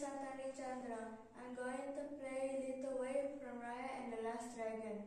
Satani Chandra. I'm going to play Little Wave from Raya and the Last Dragon.